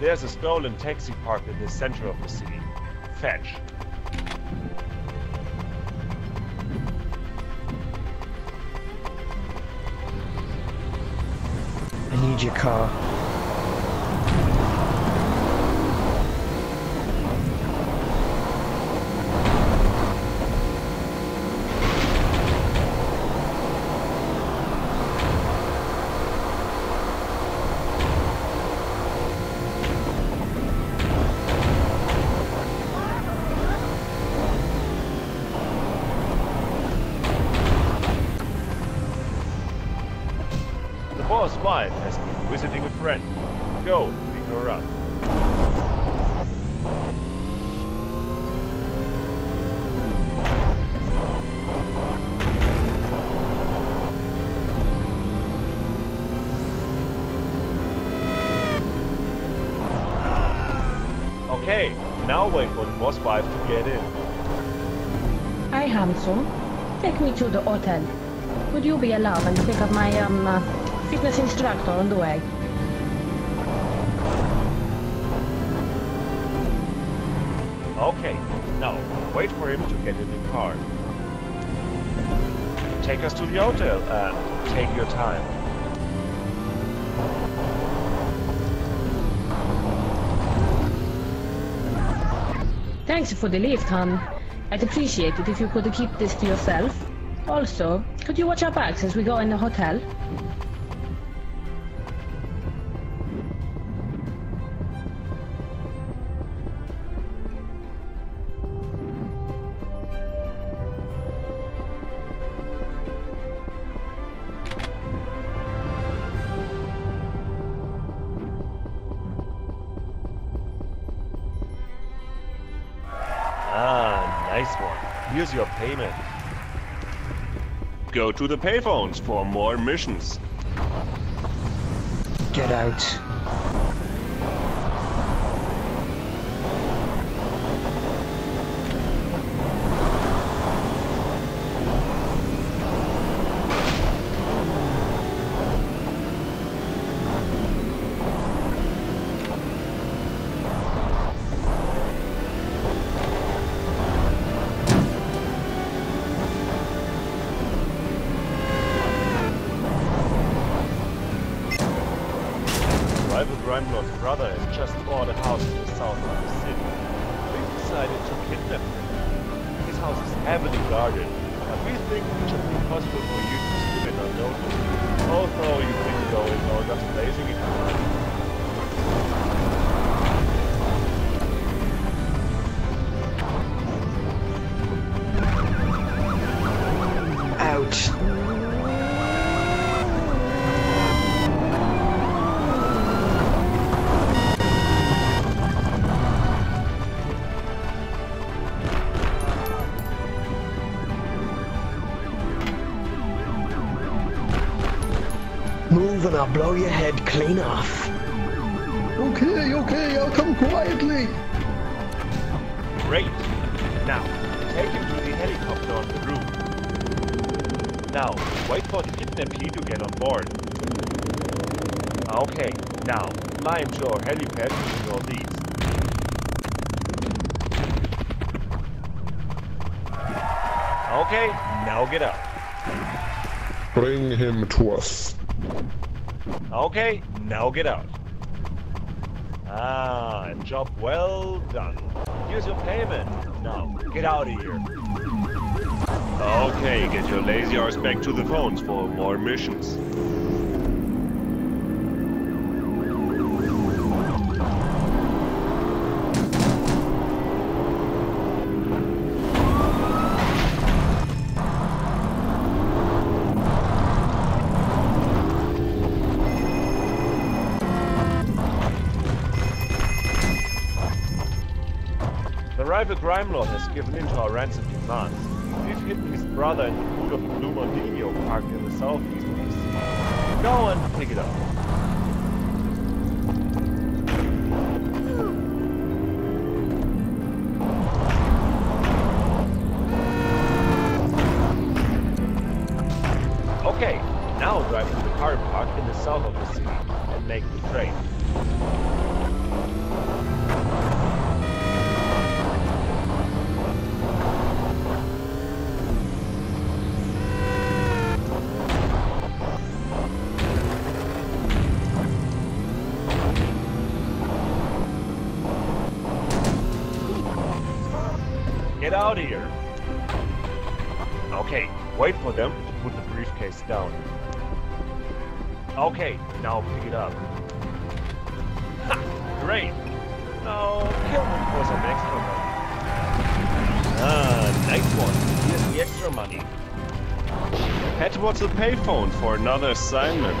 There's a stolen taxi parked in the center of the city. Fetch. I need your car. Wife has been visiting a friend. Go, pick her up. Okay, now wait for the boss wife to get in. Hi, handsome. Take me to the hotel. Would you be allowed and pick up my um uh, fitness instructor on the way? Okay, now wait for him to get in the car. Take us to the hotel and take your time. Thanks for the lift, hon. I'd appreciate it if you could keep this to yourself. Also, could you watch our bags as we go in the hotel? Ah, nice one. Here's your payment. Go to the payphones for more missions. Get out. Lord's brother has just bought a house in the south of the city. We've decided to kidnap him. His house is heavily guarded, but we think it should be possible for you to slip in unnoticed. Although you think going or just blazing it Move and I'll blow your head clean off. Okay, okay, I'll come quietly. Great! Now, take him to the helicopter on the roof. Now, wait for the kidnappee to get on board. Okay, now, climb to our helipad to the northeast. Okay, now get up. Bring him to us. Okay, now get out. Ah, and job well done. Here's your payment. Now, get out of here. Okay, get your lazy arse back to the phones for more missions. The rival crime lord has given in to our ransom demands. We've hidden his brother in the boot of a Park in the southeast of the city. Go and pick it up. Okay, now drive to the car park in the south of the city and make the train. Get out of here. Okay, wait for them to put the briefcase down. Okay, now pick it up. Ha! Great! Now kill them for some extra money. Ah, nice one. Here's the extra money. Head towards the payphone for another assignment.